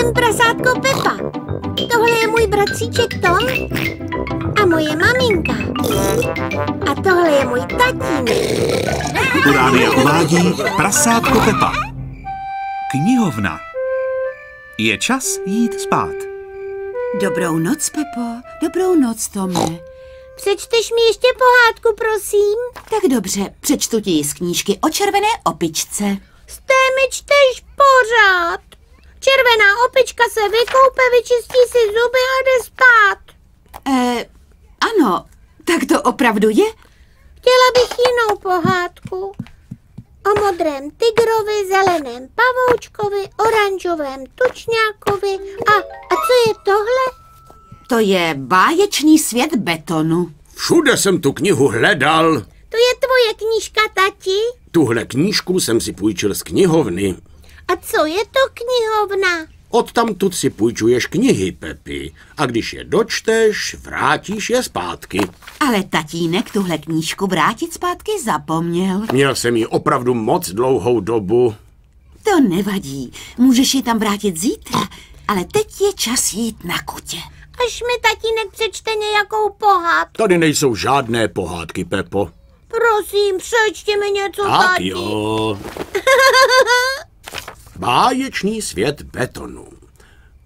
jsem prasátko Pepa. Tohle je můj bratříček Tom a moje maminka. A tohle je můj tatínek. Uránie uvádí Prasátko Pepa. Knihovna. Je čas jít spát. Dobrou noc, Pepo. Dobrou noc, Tome. Přečteš mi ještě pohádku, prosím? Tak dobře, přečtu ti ji z knížky o červené opičce. Z té mi čteš pořád. Červená opička se vykoupe, vyčistí si zuby a jde spát. Eh, ano, tak to opravdu je? Chtěla bych jinou pohádku. O modrém tigrovi, zeleném pavoučkovi, oranžovém tučňákovi a, a co je tohle? To je báječný svět betonu. Všude jsem tu knihu hledal. To je tvoje knížka, tati? Tuhle knížku jsem si půjčil z knihovny. A co je to knihovna? Odtamtud si půjčuješ knihy, Pepi. A když je dočteš, vrátíš je zpátky. Ale tatínek tuhle knížku vrátit zpátky zapomněl. Měl jsem ji opravdu moc dlouhou dobu. To nevadí, můžeš ji tam vrátit zítra, ale teď je čas jít na kutě. Až mi tatínek přečte nějakou pohádku. Tady nejsou žádné pohádky, Pepo. Prosím, přečti mi něco, Tak tati. jo. Báječný svět betonu.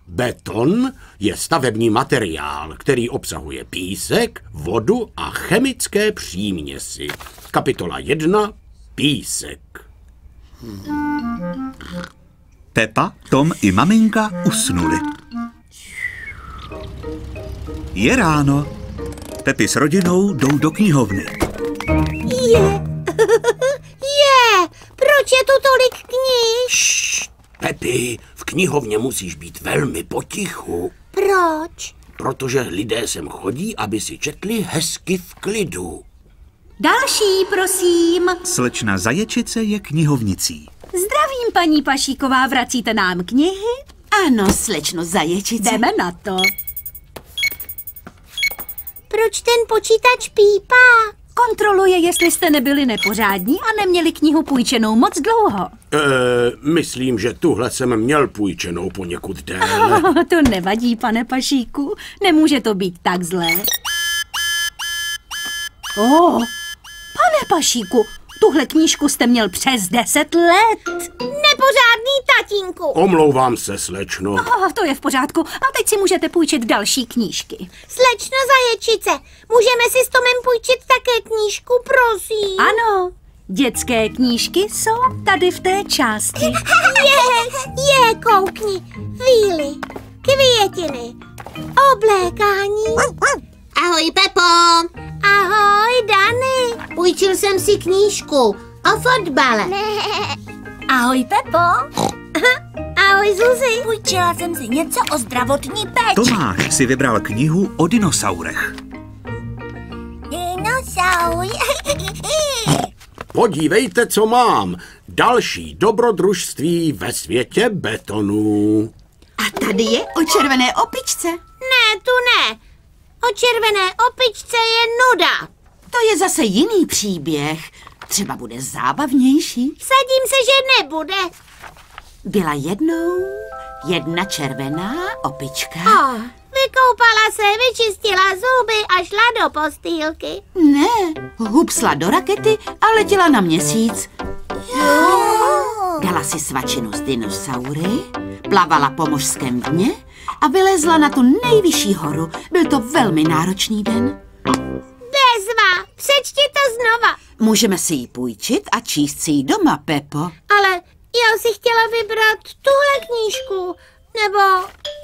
Beton je stavební materiál, který obsahuje písek, vodu a chemické příměsi. Kapitola 1. Písek. Pepa, Tom i maminka usnuli. Je ráno. Pepi s rodinou jdou do knihovny. Je. je. Proč je tu tolik knih? Šš, Pepi, v knihovně musíš být velmi potichu, Proč? protože lidé sem chodí, aby si četli hezky v klidu. Další, prosím. Slečna Zaječice je knihovnicí. Zdravím, paní Pašíková, vracíte nám knihy? Ano, slečno zaječice. Jdeme na to. Proč ten počítač pípá? Kontroluje, jestli jste nebyli nepořádní a neměli knihu půjčenou moc dlouho. E, myslím, že tuhle jsem měl půjčenou poněkud déle. Oh, to nevadí, pane Pašíku. Nemůže to být tak zlé. Oh, pane Pašíku, tuhle knížku jste měl přes deset let. Nepořádný tatínku. Omlouvám se, slečno. Oh, to je v pořádku. A teď si můžete půjčit další knížky. Slečno zaječice, můžeme si s Tomem půjčit také knížku, prosím? Ano, dětské knížky jsou tady v té části. Je, je, koukni. Víly, květiny, oblékání. Ahoj, Pepo! Ahoj, Dany. Půjčil jsem si knížku o fotbale. Ahoj, Pepo. Ahoj, Zuzi. Půjčila jsem si něco o zdravotní péči. Tomáš si vybral knihu o dinosaurech. Dinosaur. Podívejte, co mám. Další dobrodružství ve světě betonu. A tady je o červené opičce. Ne, tu ne. O červené opičce je nuda. To je zase jiný příběh. Třeba bude zábavnější. Sadím se, že nebude. Byla jednou jedna červená opička. Oh, vykoupala se, vyčistila zuby a šla do postýlky. Ne, hupsla do rakety a letěla na měsíc. Dala si svačinu z dinosaury, plavala po mořském dně a vylezla na tu nejvyšší horu. Byl to velmi náročný den. Bezva, přečti to znova. Můžeme si ji půjčit a číst si ji doma, Pepo. Ale já si chtěla vybrat tuhle knížku, nebo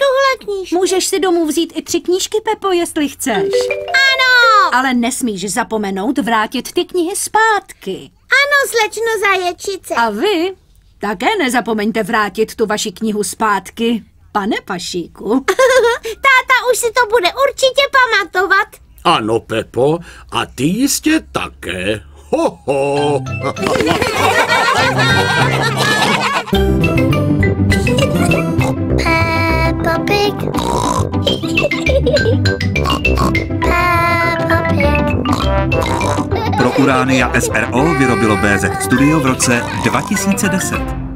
tuhle knížku. Můžeš si domů vzít i tři knížky, Pepo, jestli chceš. Ano, Ale nesmíš zapomenout vrátit ty knihy zpátky. ano, slečno zaječice. A vy také nezapomeňte vrátit tu vaši knihu zpátky, pane Pašíku. Táta už si to bude určitě pamatovat. Ano, Pepo, a ty jistě také. Ho, ho. Peppa Pig. Peppa Pig. Pro Uránia SRO vyrobilo BZ Studio v roce 2010.